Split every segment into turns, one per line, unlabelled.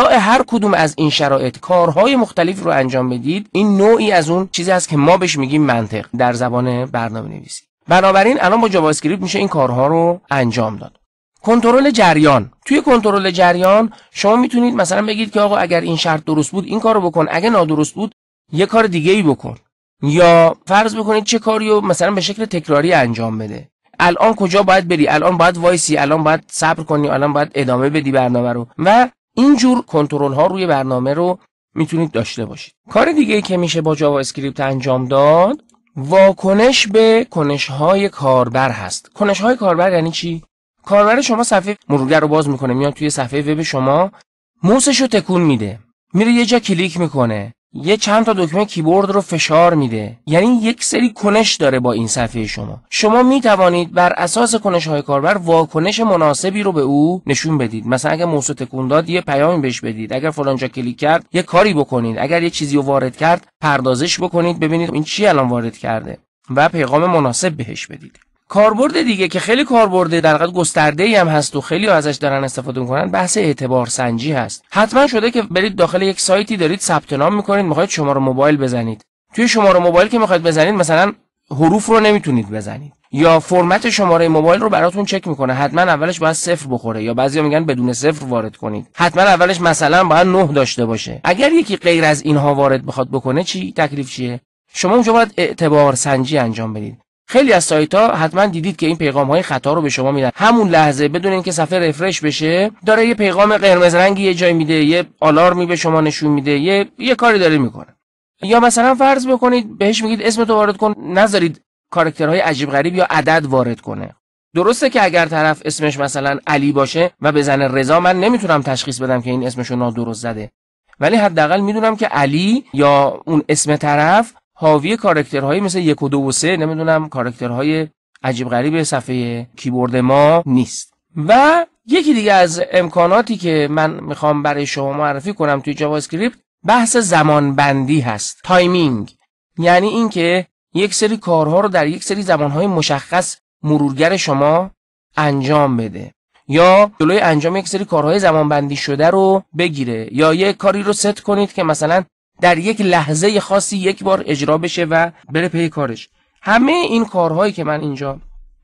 هر کدوم از این شرایط کارهای مختلف رو انجام بدید این نوعی از اون چیزی است که ما بهش میگیم منطق در زبان برنامه نویسی بنابراین الان با جاوا اسکریپت میشه این کارها رو انجام داد. کنترل جریان. توی کنترل جریان شما می‌تونید مثلا بگید که آقا اگر این شرط درست بود این کارو بکن اگه نادرست بود یه کار دیگه ای بکن. یا فرض بکنید چه کاری رو مثلا به شکل تکراری انجام بده. الان کجا باید بری؟ الان باید وایسی الان باید صبر کنی الان باید ادامه بدی برنامه رو. و اینجور کنترل ها روی برنامه رو می‌تونید داشته باشید. کار دیگه که میشه با JavaScript انجام داد واکنش به کنش های کاربر هست. کنش های کاربر یعنی چی؟ کاربر شما صفحه مرورگر رو باز می‌کنه میاد توی صفحه وب شما موسش رو تکون میده. میره یه جا کلیک می‌کنه. یه چند تا دکمه کیبورد رو فشار میده. یعنی یک سری کنش داره با این صفحه شما. شما می توانید بر اساس کنش های کاربر واکنش مناسبی رو به او نشون بدید. مثلا اگر موس تکون داد یه پیامی بهش بدید. اگر فلان جا کلیک کرد یه کاری بکنید. اگر یه چیزی رو وارد کرد پردازش بکنید. ببینید این چی الان وارد کرده. و پیغام مناسب بهش بدید. کاربرد دیگه که خیلی کاربرد در حقیقت گسترده ای هم هست و خیلی ازش دارن استفاده می‌کنن بحث اعتبار سنجی هست. حتما شده که برید داخل یک سایتی دارید ثبت نام می‌کنید می‌خواید شماره موبایل بزنید. توی شماره موبایل که می‌خواید بزنید مثلا حروف رو نمی‌تونید بزنید. یا فرمت شماره موبایل رو براتون چک می‌کنه حتما اولش باید صفر بخوره یا بعضیا میگن بدون صفر وارد کنید. حتما اولش مثلا باید نه داشته باشه. اگر یکی غیر از اینها وارد بخواد بکنه چی؟ تکلیف چیه؟ شما اونجا باید اعتبار سنجی انجام بدید. خیلی از سایت ها حتما دیدید که این پیغام های خطا رو به شما میدن. همون لحظه بدون اینکه صفحه رفرش بشه داره یه پیغام قرمز رنگی یه جای میده یه آلارمی به شما نشون میده یه یه کاری داره می‌کنه. یا مثلا فرض بکنید بهش میگید اسم تو وارد کن نذارید کاراکترهای عجیب غریب یا عدد وارد کنه. درسته که اگر طرف اسمش مثلا علی باشه و بزنه رضا من نمی‌تونم تشخیص بدم که این اسمشو نادرست زده. ولی حداقل می‌دونم که علی یا اون اسم طرف حاوی کاراکترهایی مثل یک و دو و سه نمی‌دونم کاراکترهای عجیب غریب صفحه کیبورد ما نیست. و یکی دیگه از امکاناتی که من می‌خوام برای شما معرفی کنم توی JavaScript بحث زمان بندی هست timing. یعنی اینکه یک سری کارها رو در یک سری زمانهای مشخص مرورگر شما انجام بده. یا جلوی انجام یک سری کارهای زمان بندی شده رو بگیره. یا یک کاری رو ست کنید که مثلا در یک لحظه خاصی یک بار اجرا بشه و بره پی کارش. همه این کارهایی که من اینجا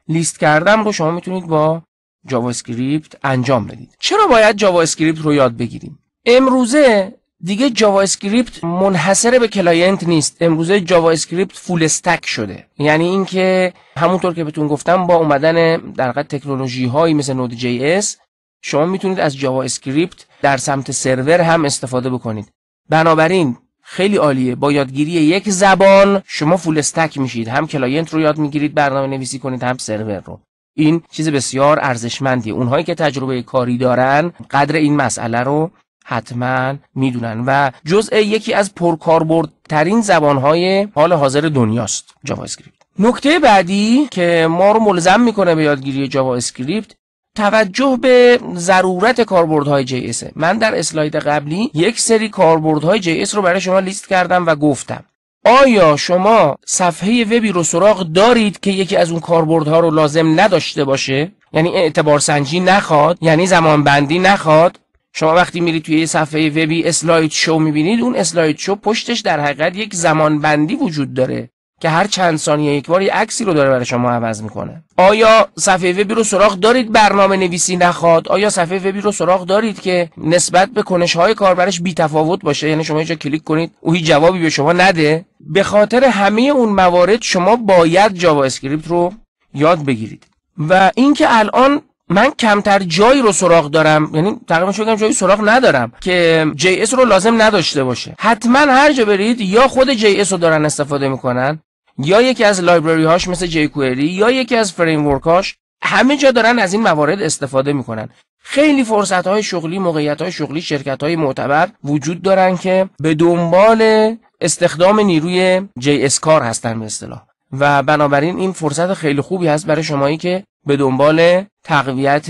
لیست کردم رو شما می‌تونید با JavaScript انجام بدید. چرا باید JavaScript رو یاد بگیریم؟ امروزه دیگه JavaScript منحصر به client نیست. امروزه JavaScript full stack شده. یعنی اینکه همونطور که بهتون گفتم با اومدن در حقیقت تکنولوژی هایی مثل Node.js شما می‌تونید از JavaScript در سمت سرور هم استفاده بکنید. بنابراین خیلی عالیه. با یادگیری یک زبان شما full stack میشید. هم client رو یاد می‌گیرید برنامه نویسی کنید هم سرور رو. این چیز بسیار ارزشمندیه. اونهایی که تجربه کاری دارن قدر این مسئله رو حتما می‌دونن و جزء یکی از پرکاربردترین زبانهای حال حاضر دنیاست JavaScript. نکته بعدی که ما رو ملزم می‌کنه به یادگیری JavaScript توجه به ضرورت کاربردهای JS من در اسلاید قبلی یک سری کاربردهای JS رو برای شما لیست کردم و گفتم. آیا شما صفحه وبی رو سراغ دارید که یکی از اون کاربردها رو لازم نداشته باشه؟ یعنی اعتبار سنجی نخواد یعنی زمان بندی نخواد؟ شما وقتی میرید توی صفحه وبی slide show می‌بینید اون slide show پشتش در حقیقت یک زمان بندی وجود داره. که هر چند ثانیه یک بار یه عکسی رو داره برای شما عوض می‌کنه. آیا صفحه وبی رو سراغ دارید برنامه نویسی نخواد؟ آیا صفحه وبی رو سراغ دارید که نسبت به کنش های کاربرش بی تفاوت باشه؟ یعنی شما اینجا کلیک کنید او هیچ جوابی به شما نده. به خاطر همه اون موارد شما باید JavaScript رو یاد بگیرید. و اینکه الان من کمتر جایی رو سراغ دارم یعنی تقریبا شو جایی سراغ ندارم که JS رو لازم نداشته باشه. حتما هر جا برید یا خود JS رو دارن استفاده می‌کنن یا یکی از library هاش مثل jQuery یا یکی از فریم هاش همه جا دارن از این موارد استفاده می‌کنن. خیلی فرصت های شغلی موقعیت های شغلی شرکت های معتبر وجود دارن که به دنبال استخدام نیروی JS کار هستن به اصطلاح. و بنابراین این فرصت خیلی خوبی هست برای شمایی که به دنبال تقویت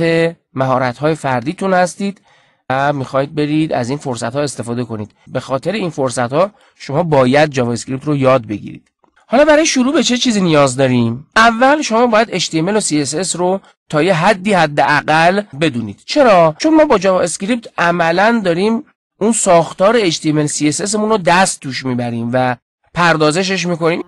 مهارت های فردیتون هستید و می‌خواید برید از این فرصت ها استفاده کنید. به خاطر این فرصت ها شما باید JavaScript رو یاد بگیرید. حالا برای شروع به چه چیزی نیاز داریم؟ اول شما باید HTML و CSS رو تا یه حدی حداقل بدونید. چرا؟ چون ما با JavaScript عملا داریم اون ساختار HTML CSS مون رو دست توش می‌بریم و پردازشش می‌کنیم.